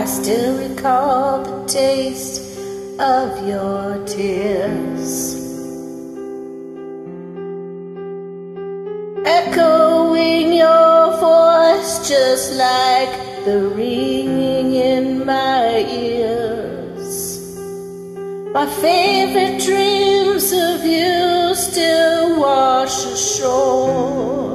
I still recall the taste of your tears. Echoing your voice just like the ringing in my ears. My favorite dreams of you still wash ashore.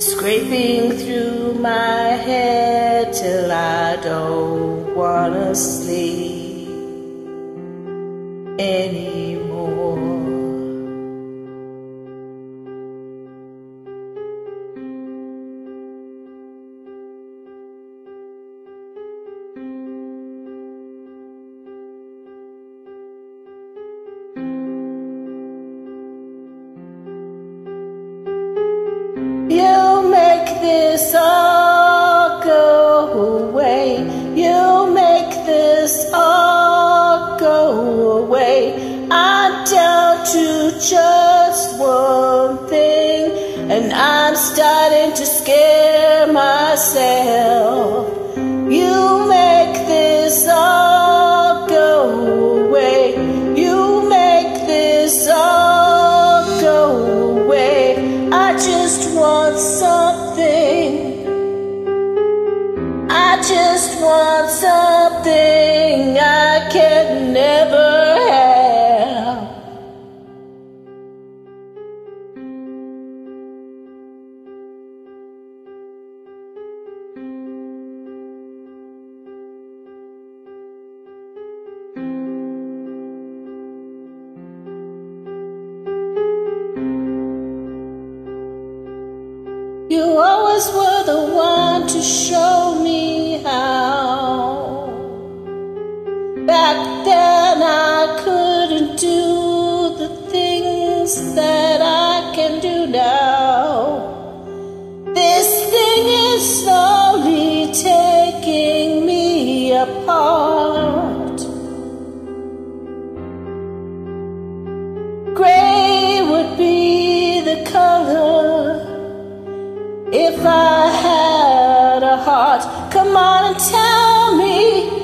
Scraping through my head till I don't wanna sleep anymore. Just one thing, and I'm starting to scare myself. You make this all go away. You make this all go away. I just want something. I just want something I can never You always were the one to show me how. Back then I couldn't do the things that if I had a heart, come on and tell me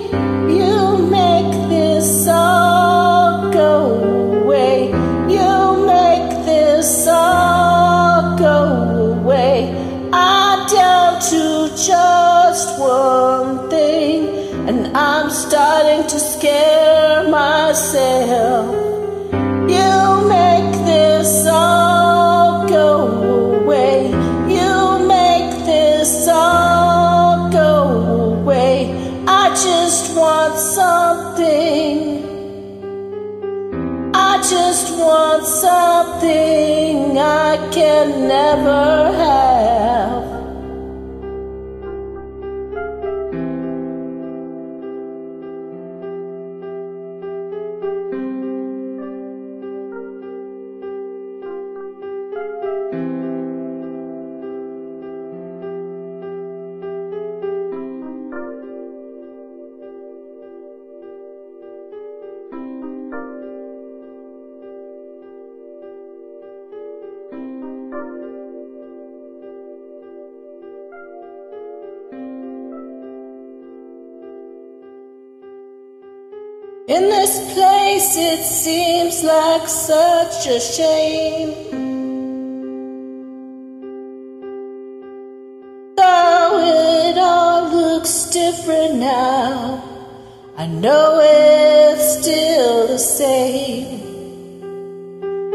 just want something I can never have. In this place, it seems like such a shame. Though it all looks different now, I know it's still the same.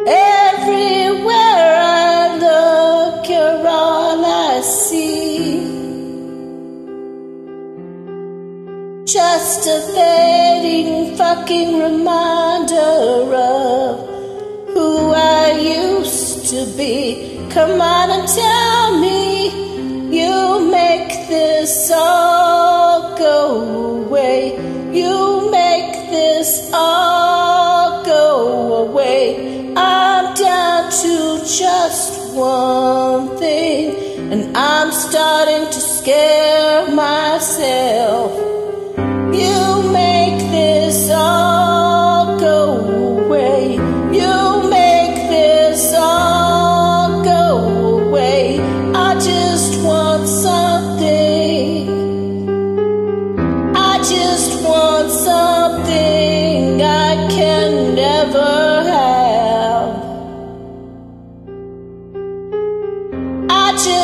Everywhere I look, you're all I see. Just a fading fucking reminder of who I used to be. Come on and tell me you make this all go away. You make this all go away. I'm down to just one thing, and I'm starting to scare myself.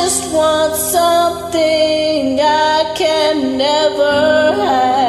Just want something I can never have.